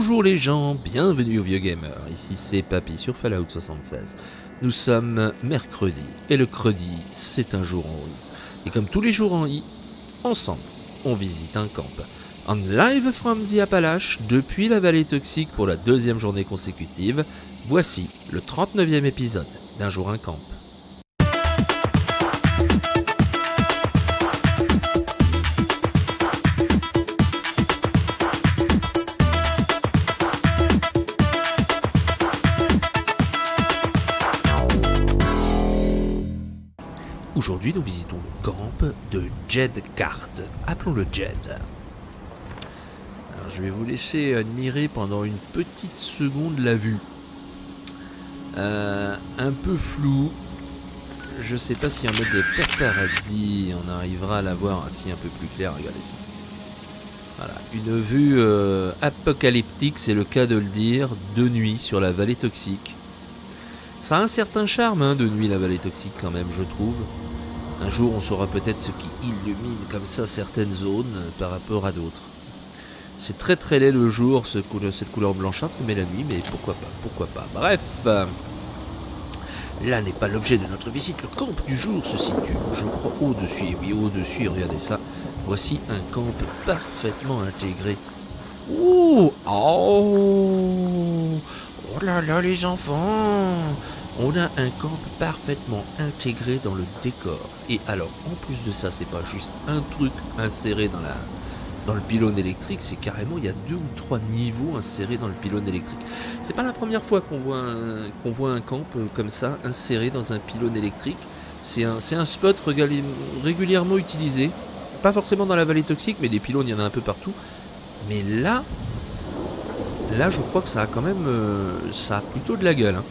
Bonjour les gens, bienvenue au Vieux Gamer, ici c'est Papy sur Fallout 76. Nous sommes mercredi, et le credi, c'est un jour en I. Et comme tous les jours en I, ensemble, on visite un camp. En live from the Appalaches, depuis la vallée toxique pour la deuxième journée consécutive, voici le 39e épisode d'un jour un camp. Aujourd'hui, nous visitons le camp de Jed Cart. Appelons-le Jed. Alors, je vais vous laisser admirer pendant une petite seconde la vue. Euh, un peu flou. Je sais pas si en mode de paparazzi on arrivera à la voir ainsi un peu plus clair. Regardez ça. Voilà, une vue euh, apocalyptique, c'est le cas de le dire, de nuit sur la vallée toxique. Ça a un certain charme hein, de nuit la vallée toxique quand même, je trouve. Un jour, on saura peut-être ce qui illumine comme ça certaines zones par rapport à d'autres. C'est très très laid le jour, couleur, cette couleur blanchâtre, mais la nuit, mais pourquoi pas, pourquoi pas. Bref, euh, là n'est pas l'objet de notre visite. Le camp du jour se situe, je crois, au-dessus. Oui, au-dessus, regardez ça. Voici un camp parfaitement intégré. Ouh Oh Oh là là, les enfants on a un camp parfaitement intégré dans le décor. Et alors, en plus de ça, c'est pas juste un truc inséré dans, la, dans le pylône électrique, c'est carrément, il y a deux ou trois niveaux insérés dans le pylône électrique. C'est pas la première fois qu'on voit, un, qu'on voit un camp euh, comme ça, inséré dans un pylône électrique. C'est un, c'est un spot régulièrement utilisé. Pas forcément dans la vallée toxique, mais des pylônes, il y en a un peu partout. Mais là, là, je crois que ça a quand même, euh, ça a plutôt de la gueule. Hein.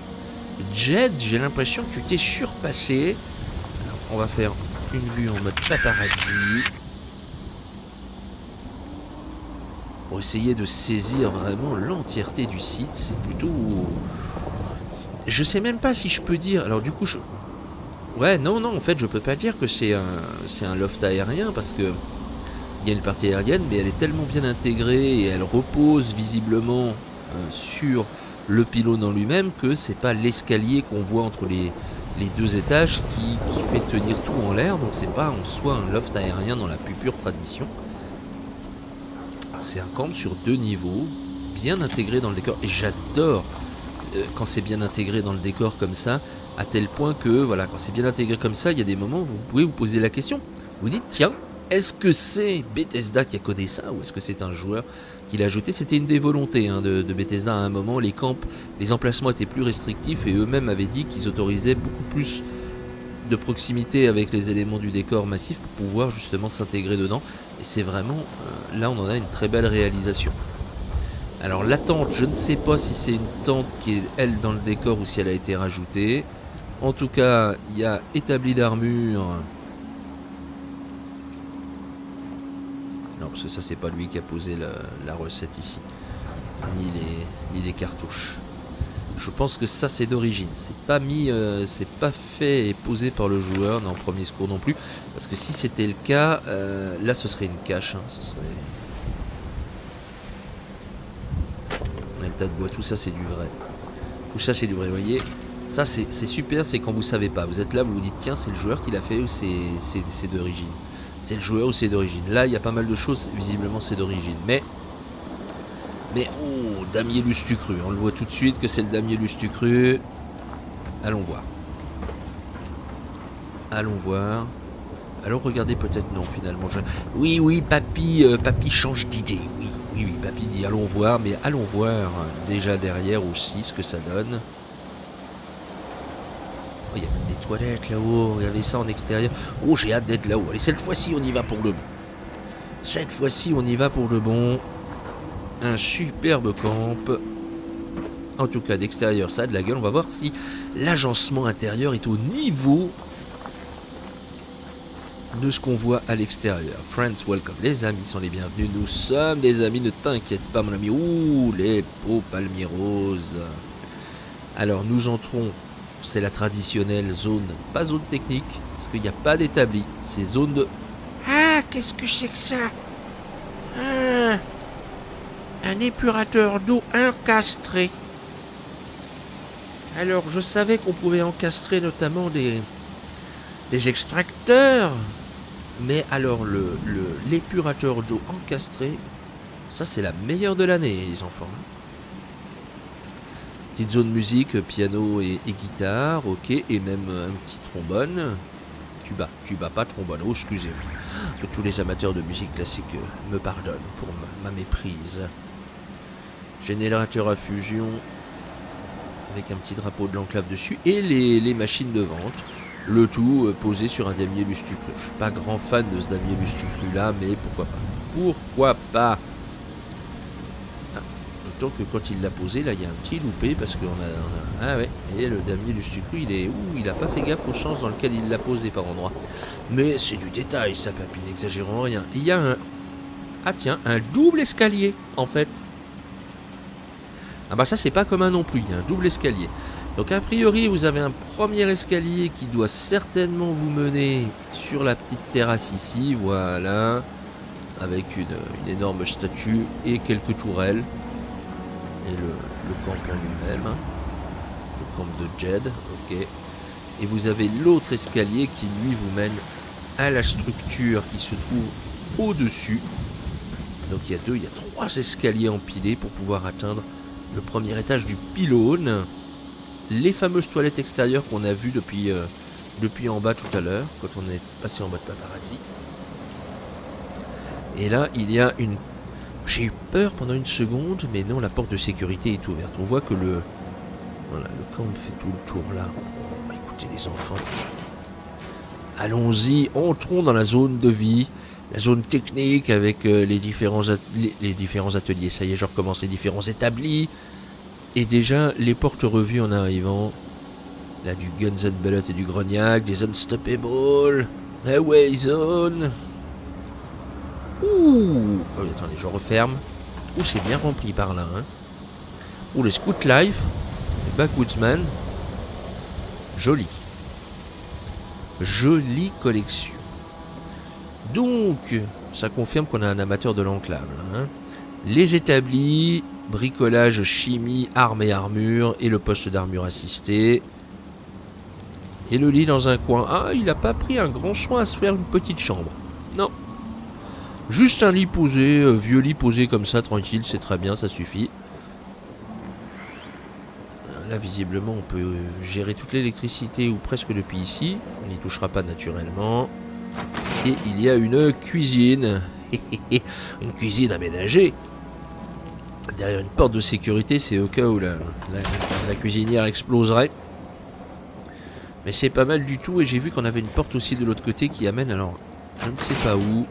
Jed, j'ai l'impression que tu t'es surpassé. On va faire une vue en mode paparazzi. Pour essayer de saisir vraiment l'entièreté du site, c'est plutôt... Je sais même pas si je peux dire... Alors du coup, je... Ouais, non, non, en fait, je peux pas dire que c'est un, c'est un loft aérien parce que il y a une partie aérienne, mais elle est tellement bien intégrée et elle repose visiblement euh, sur le pylône en lui-même que c'est pas l'escalier qu'on voit entre les, deux étages qui, qui, fait tenir tout en l'air. Donc c'est pas en soi un loft aérien dans la plus pure tradition. C'est un camp sur deux niveaux, bien intégré dans le décor. Et j'adore euh, quand c'est bien intégré dans le décor comme ça, à tel point que voilà, quand c'est bien intégré comme ça, il y a des moments où vous pouvez vous poser la question. Vous dites tiens, est-ce que c'est Bethesda qui a codé ça ou est-ce que c'est un joueur qu'il a ajouté? C'était une des volontés hein, de, Bethesda à un moment. Les camps, les emplacements étaient plus restrictifs et eux-mêmes avaient dit qu'ils autorisaient beaucoup plus de proximité avec les éléments du décor massif pour pouvoir justement s'intégrer dedans. Et c'est vraiment, euh, là on en a une très belle réalisation. Alors la tente, je ne sais pas si c'est une tente qui est elle dans le décor ou si elle a été rajoutée. En tout cas, il y a établi d'armure Non, parce que ça, c'est pas lui qui a posé la, recette ici. Ni les, cartouches. Je pense que ça, c'est d'origine. C'est pas mis, euh, c'est pas fait et posé par le joueur, dans premier secours non plus. Parce que si c'était le cas, euh, là, ce serait une cache. Hein. tas de bois, tout ça, c'est du vrai. Tout ça, c'est du vrai, vous voyez ça c'est super, c'est quand vous savez pas. Vous êtes là, vous vous dites tiens c'est le joueur qui l'a fait ou c'est d'origine c'est le joueur ou c'est d'origine. Là, il y a pas mal de choses, visiblement c'est d'origine. Mais, mais, oh, damier lustucru. On le voit tout de suite que c'est le damier lustucru. Allons voir. Allons voir. Allons regarder peut-être non finalement. Oui, oui, papy, euh, papy change d'idée. Oui, oui, oui, papy dit allons voir, mais allons voir déjà derrière aussi ce que ça donne. Oh, il y a même des toilettes là-haut. Regardez ça en extérieur. Oh, j'ai hâte d'être là-haut. Allez, cette fois-ci, on y va pour le bon. Cette fois-ci, on y va pour le bon. Un superbe camp. En tout cas, d'extérieur, ça a de la gueule. On va voir si l'agencement intérieur est au niveau de ce qu'on voit à l'extérieur. Friends, welcome. Les amis sont les bienvenus. Nous sommes des amis. Ne t'inquiète pas, mon ami. Ouh, les beaux palmiers roses. Alors, nous entrons c'est la traditionnelle zone, pas zone technique, parce qu'il n'y a pas d'établi. C'est zone de... Ah, qu'est-ce que c'est que ça? Ah. Un épurateur d'eau encastré. Alors, je savais qu'on pouvait encastrer notamment des, des extracteurs. Mais alors, le l'épurateur d'eau encastré, ça c'est la meilleure de l'année, les enfants. Petite zone musique, piano et, guitare, ok, et même un petit trombone. Tuba, tuba, pas trombone, oh excusez-moi. Que tous les amateurs de musique classique me pardonnent pour ma, méprise. Générateur à fusion, avec un petit drapeau de l'enclave dessus, et les, machines de vente. Le tout euh, posé sur un damier lustucru. Je suis pas grand fan de ce damier lustucru là, mais pourquoi pas. Pourquoi pas? Que quand il l'a posé, là, il y a un petit loupé parce qu'on a, Ah ouais, et le damier du sucru, il est. Ouh, il a pas fait gaffe au sens dans lequel il l'a posé par endroit. Mais c'est du détail, ça, papy, n'exagérons rien. Il y a un. Ah tiens, un double escalier, en fait. Ah bah ça, c'est pas commun non plus, il y a un double escalier. Donc a priori, vous avez un premier escalier qui doit certainement vous mener sur la petite terrasse ici, voilà, avec une énorme statue et quelques tourelles le, camp lui-même. Le camp de Jed, ok. Et vous avez l'autre escalier qui lui vous mène à la structure qui se trouve au-dessus. Donc il y a deux, il y a trois escaliers empilés pour pouvoir atteindre le premier étage du pylône. Les fameuses toilettes extérieures qu'on a vues depuis, euh, depuis en bas tout à l'heure, quand on est passé en bas de paparazzi. Et là, il y a une j'ai eu peur pendant une seconde, mais non, la porte de sécurité est ouverte. On voit que le... Voilà, le camp fait tout le tour là. écoutez les enfants. Allons-y, entrons dans la zone de vie, la zone technique avec euh, les, différents les, différents ateliers. Ça y est, je recommence les différents établis. Et déjà, les portes revues en arrivant. Là, du Guns and et du Grognac, des Unstoppable, Highway Zone, Ouh oh, Attendez, je referme. Ouh, c'est bien rempli par là. Hein. Ouh, le Scout Life. Le Backwoodsman. Joli. Jolie collection. Donc, ça confirme qu'on a un amateur de l'enclave. Hein. Les établis, bricolage, chimie, armes et armure, et le poste d'armure assisté. Et le lit dans un coin. Ah, il n'a pas pris un grand soin à se faire une petite chambre. Non, Juste un lit posé, euh, vieux lit posé comme ça, tranquille, c'est très bien, ça suffit. Là, visiblement, on peut euh, gérer toute l'électricité ou presque depuis ici. On n'y touchera pas naturellement. Et il y a une cuisine. une cuisine aménagée. Derrière une porte de sécurité, c'est au cas où la cuisinière exploserait. Mais c'est pas mal du tout. Et j'ai vu qu'on avait une porte aussi de l'autre côté qui amène alors je ne sais pas où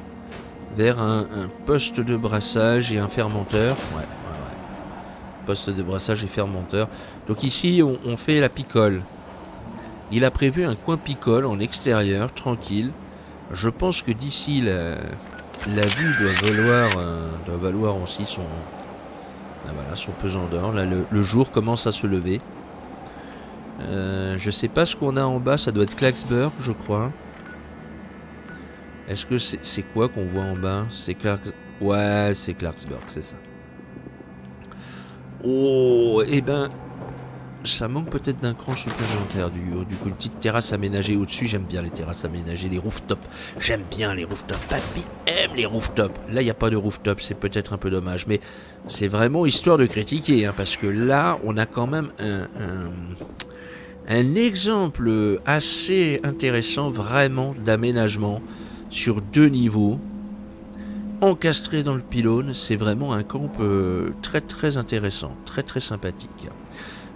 vers un, poste de brassage et un fermenteur. Ouais, ouais, ouais. Poste de brassage et fermenteur. Donc ici, on, fait la picole. Il a prévu un coin picole en extérieur, tranquille. Je pense que d'ici, la, vue doit valoir, euh, doit valoir aussi son, ah, voilà, son pesant d'or. Là, le, jour commence à se lever. Euh, je sais pas ce qu'on a en bas, ça doit être Klaxburg, je crois. Est-ce que c'est quoi qu'on voit en bas? C'est Clarks... Ouais, c'est Clarksburg, c'est ça. Oh, eh ben, ça manque peut-être d'un cran supplémentaire. Du, du coup, une petite terrasse aménagée au-dessus. J'aime bien les terrasses aménagées, les rooftops. J'aime bien les rooftops. Papy aime les rooftops. Là, il n'y a pas de rooftop, c'est peut-être un peu dommage. Mais c'est vraiment histoire de critiquer. Hein, parce que là, on a quand même un, un exemple assez intéressant, vraiment, d'aménagement sur deux niveaux, encastré dans le pylône. C'est vraiment un camp euh, très très intéressant, très très sympathique.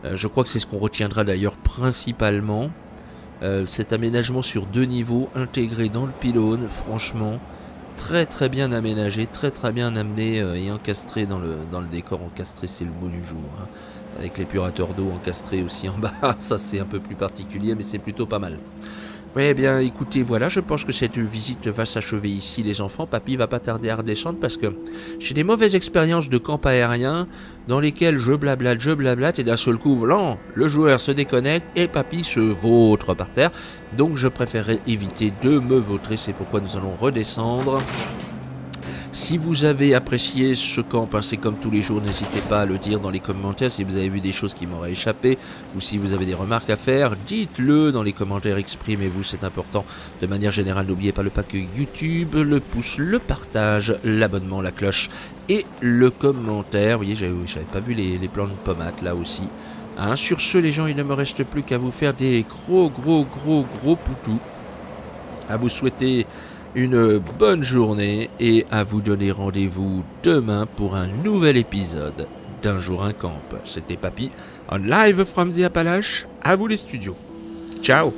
Euh, je crois que c'est ce qu'on retiendra d'ailleurs principalement. Euh, cet aménagement sur deux niveaux intégré dans le pylône, franchement, très très bien aménagé, très très bien amené et encastré dans le, dans le décor. Encastré, c'est le mot du jour. Hein. Avec l'épurateur d'eau encastré aussi en bas, ça c'est un peu plus particulier, mais c'est plutôt pas mal. Eh bien, écoutez, voilà, je pense que cette visite va s'achever ici, les enfants. Papy va pas tarder à redescendre parce que j'ai des mauvaises expériences de camp aérien dans lesquelles je blablate, je blablate et d'un seul coup, volant, le joueur se déconnecte et papy se vautre par terre. Donc, je préférerais éviter de me vautrer. C'est pourquoi nous allons redescendre. Si vous avez apprécié ce camp passé comme tous les jours, n'hésitez pas à le dire dans les commentaires. Si vous avez vu des choses qui m'auraient échappé ou si vous avez des remarques à faire, dites-le dans les commentaires, exprimez-vous, c'est important. De manière générale, n'oubliez pas le pack YouTube, le pouce, le partage, l'abonnement, la cloche et le commentaire. Vous voyez, j'avais pas vu les, plans de pommade là aussi. Hein, sur ce, les gens, il ne me reste plus qu'à vous faire des gros, gros, gros, gros poutous. À vous souhaiter une bonne journée et à vous donner rendez-vous demain pour un nouvel épisode d'un jour un camp. C'était Papy en live from the Appalaches. À vous les studios. Ciao